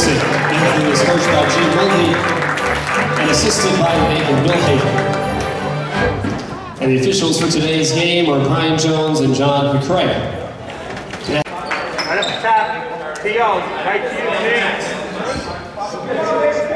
Mason. Anthony was coached by Jim Whitley and assisted by David Billhaven. And the officials for today's game are Brian Jones and John McCray. Right up the top, T.O., right to your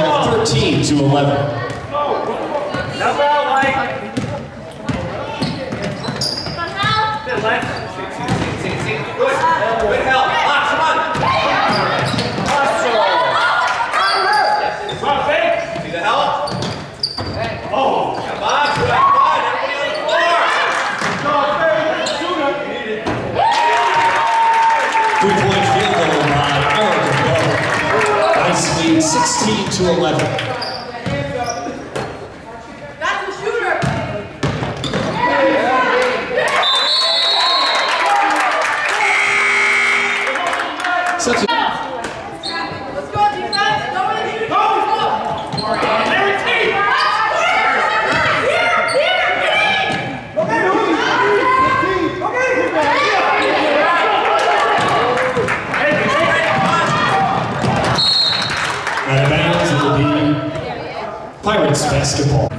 13 to 11. to 11. basketball.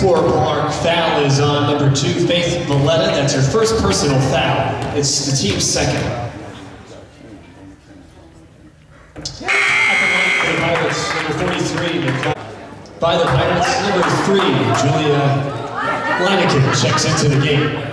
for Mark. Foul is on number two, Faith Valletta. That's her first personal foul. It's the team's second. By the Pirates, number three, Julia Leineken checks into the game.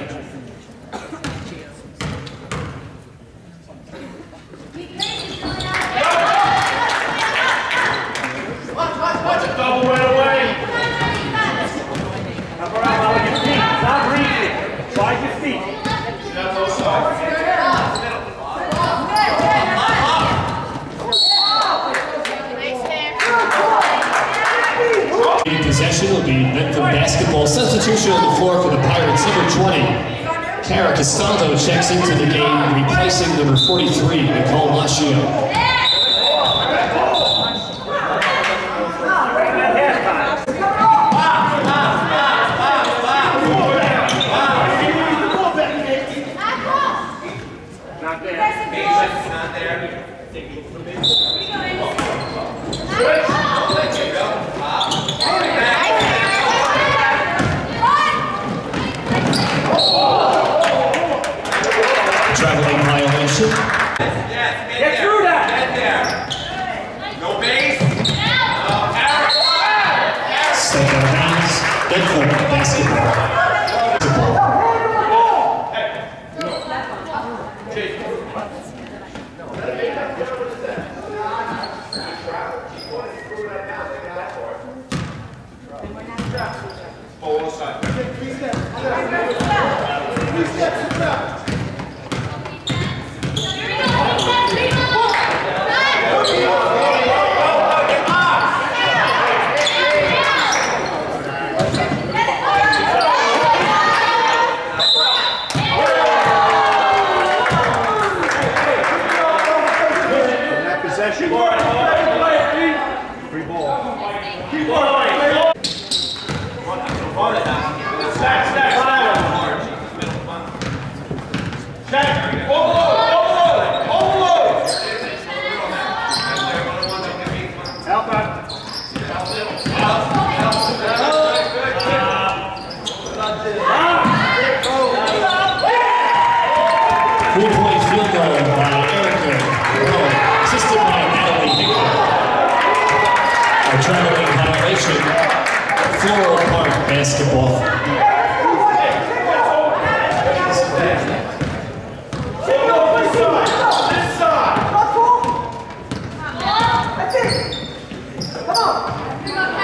감사합니다.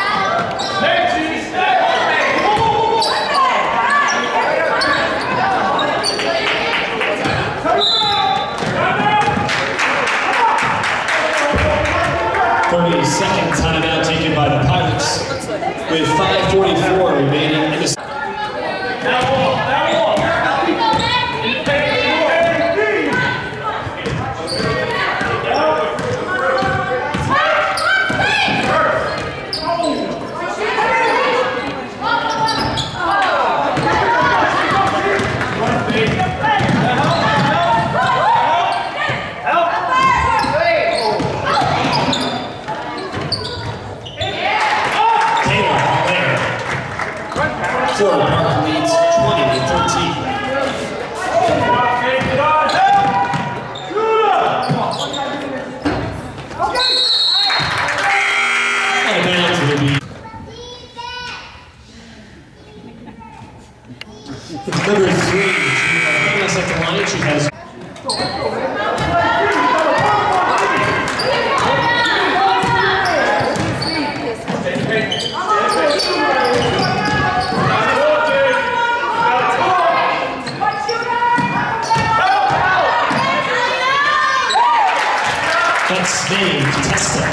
That's Dave Testa.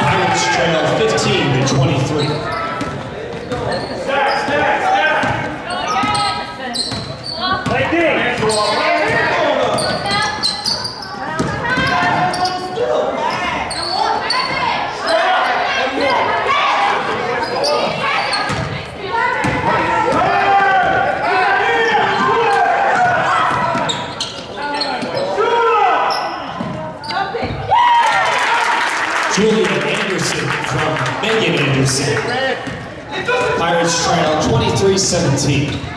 Pirates trail 15 to 23. Stack, stack, stack. Play D. Julia Anderson from Megan Anderson. Pirates trail 23-17.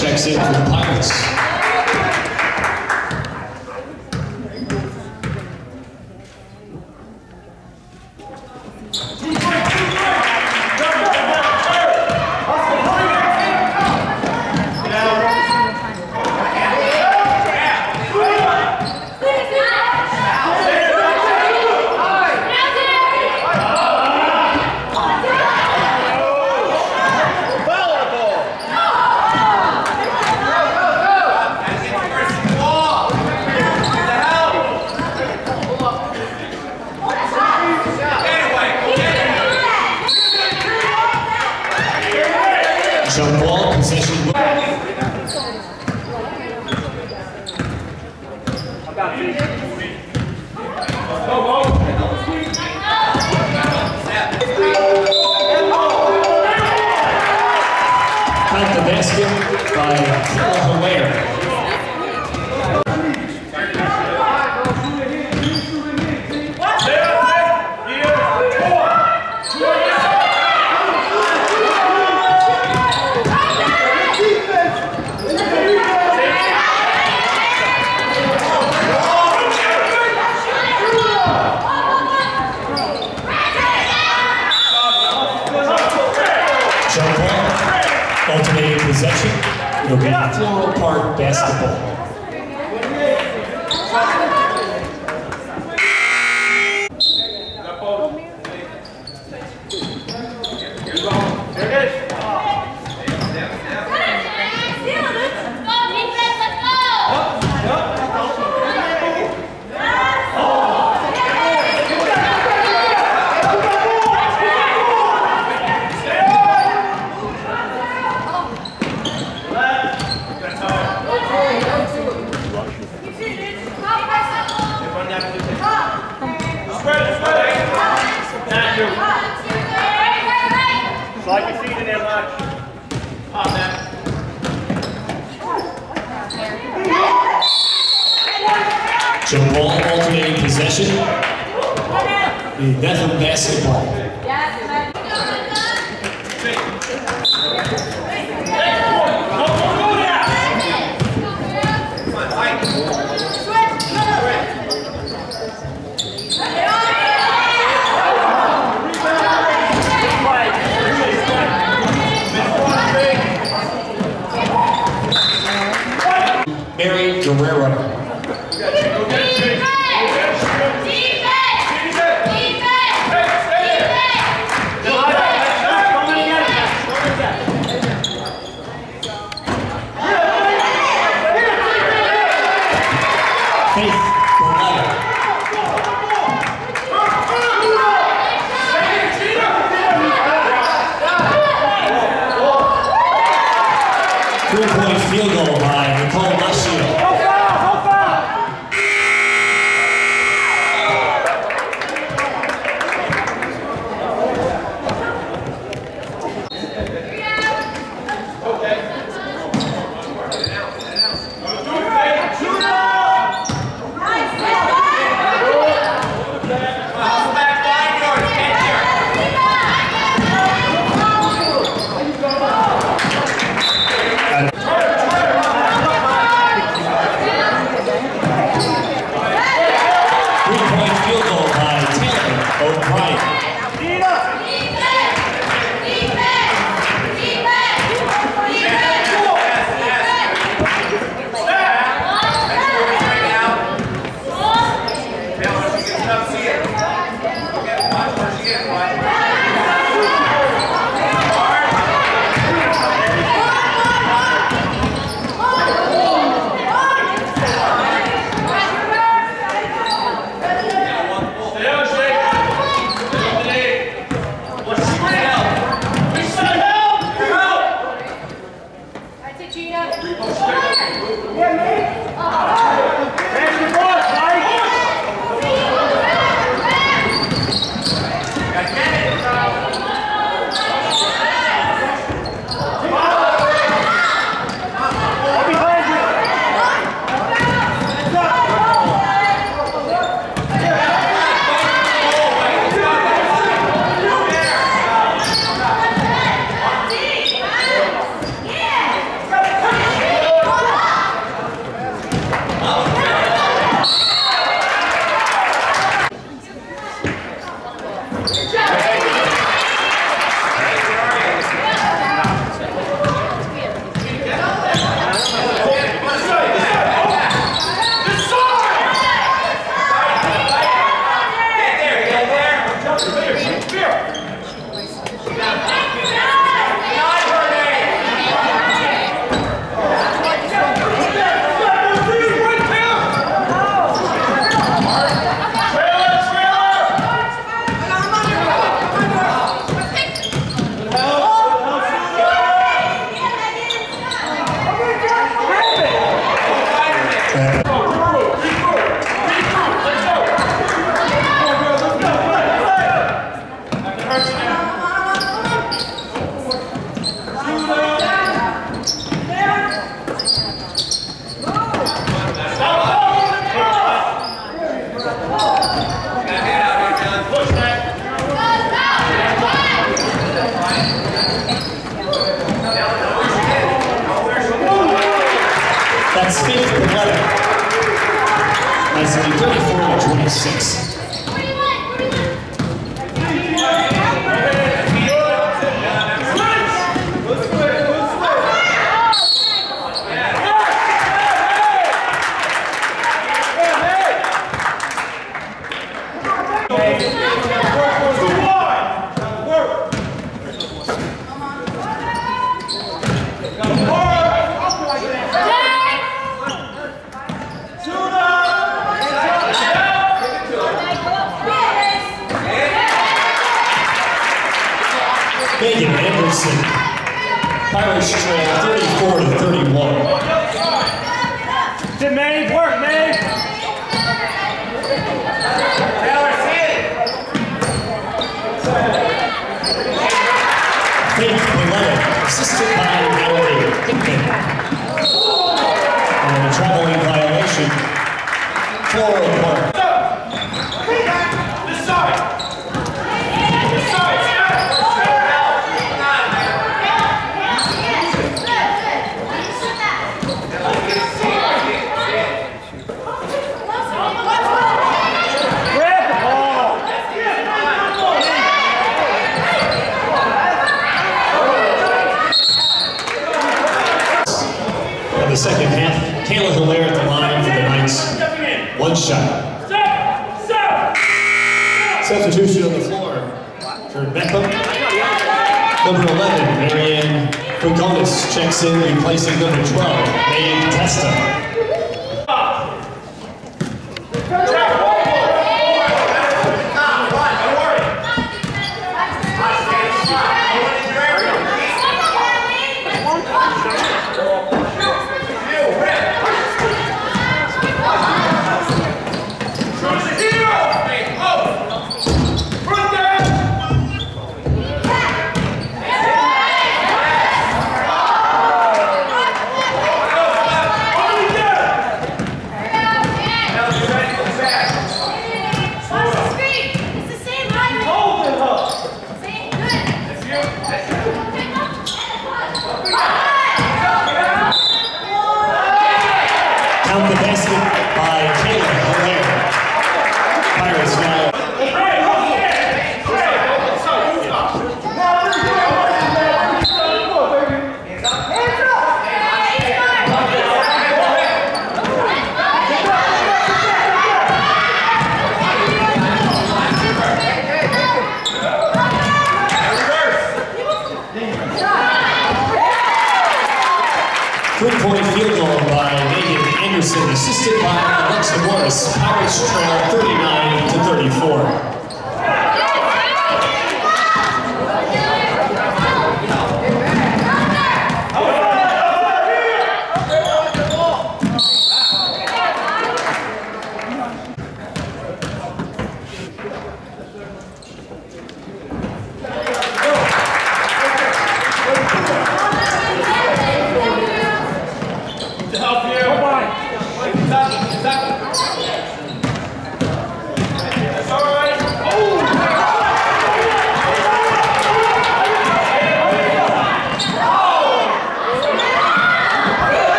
Checks in for the Pirates. It'll be Floral Park Basketball.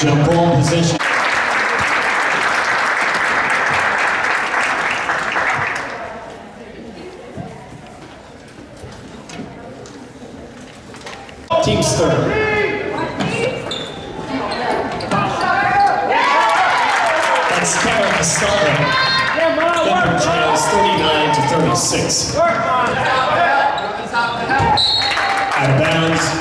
Jump ball position. Teamster. That's Kara Costello. Denver Giants 39 to 36. Out of bounds.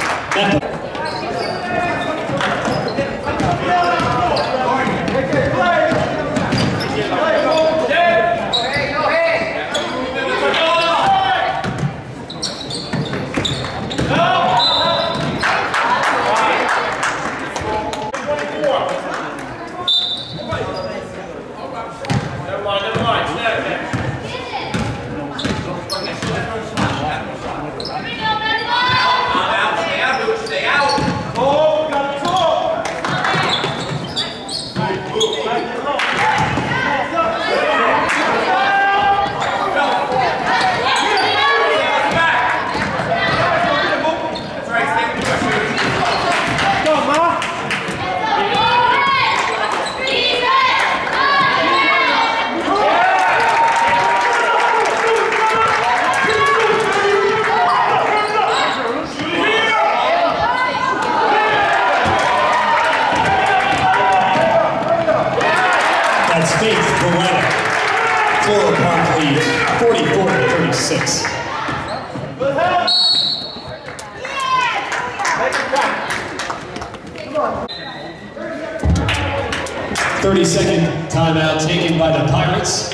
the Pirates.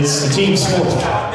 It's the team's fourth.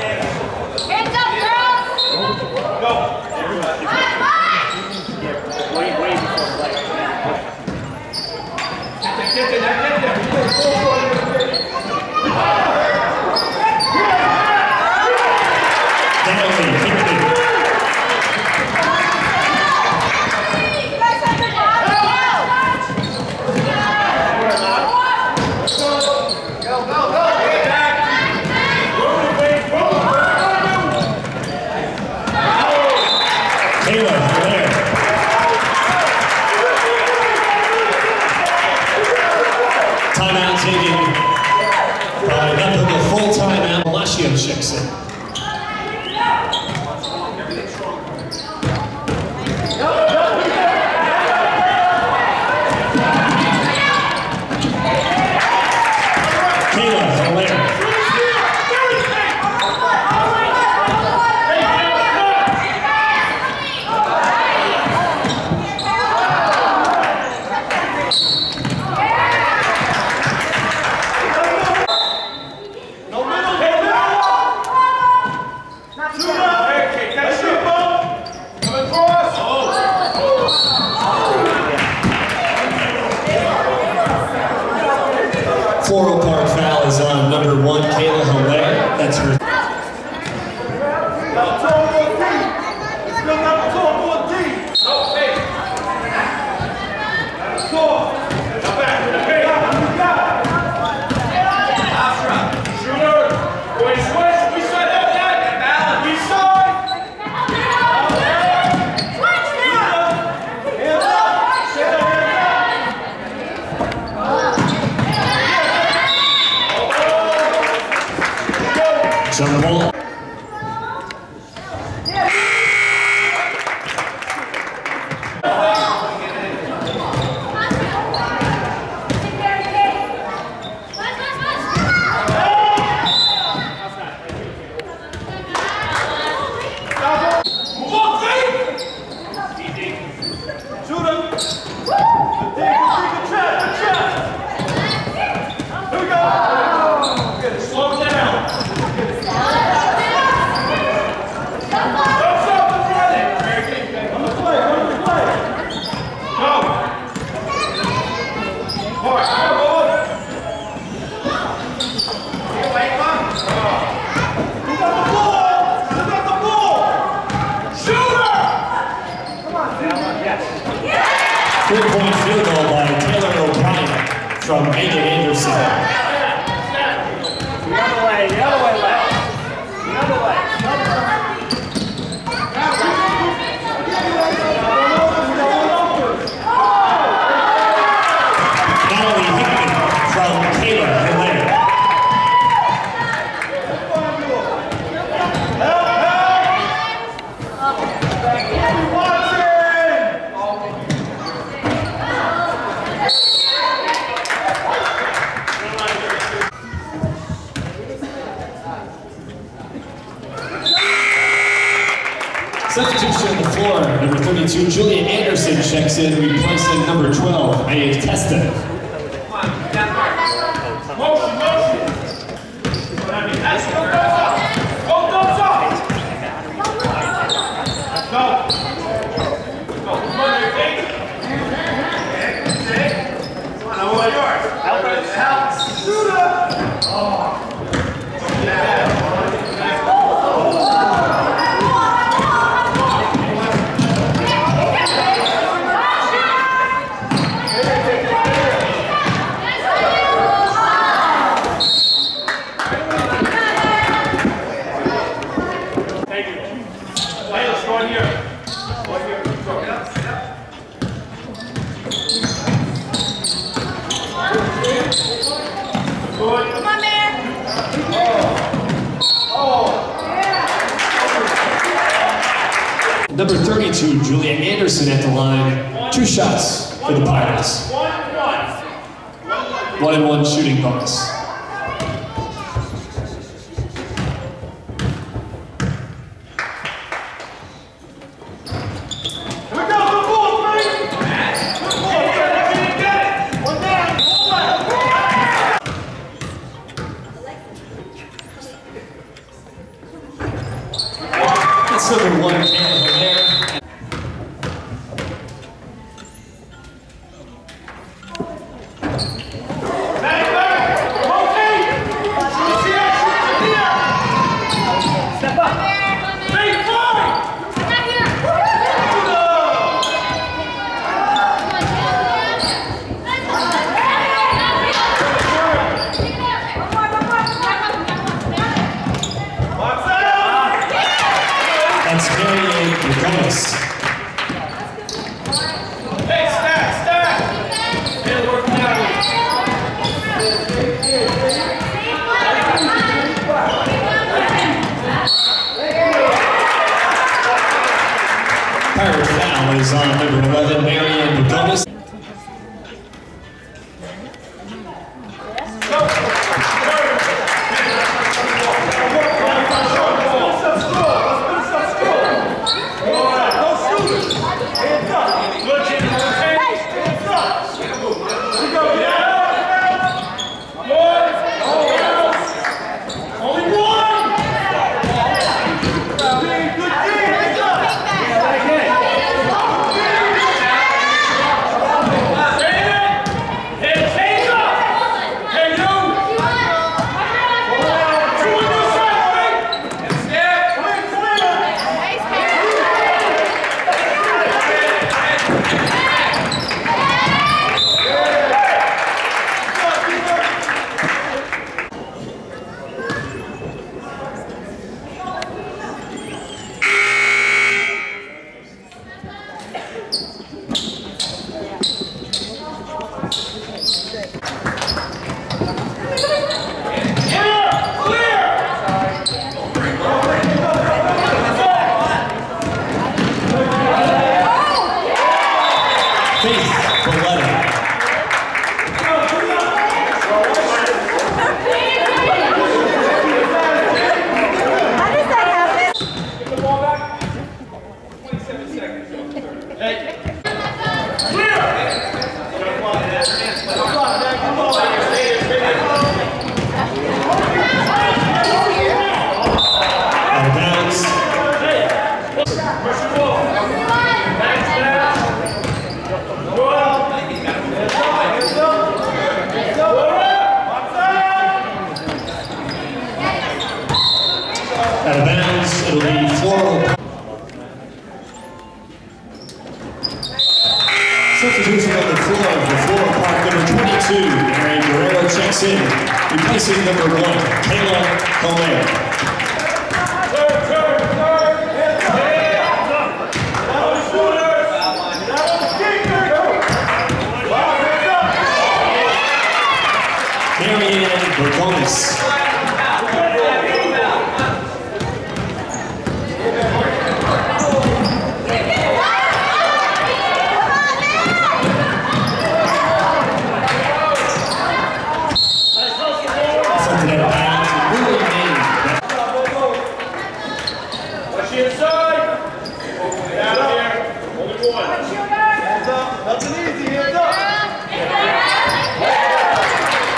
32, Julia Anderson checks in, replacing number 12, Maeve Testa. on number 11, Marion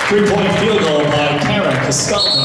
Three-point field goal by Kara Castaldo.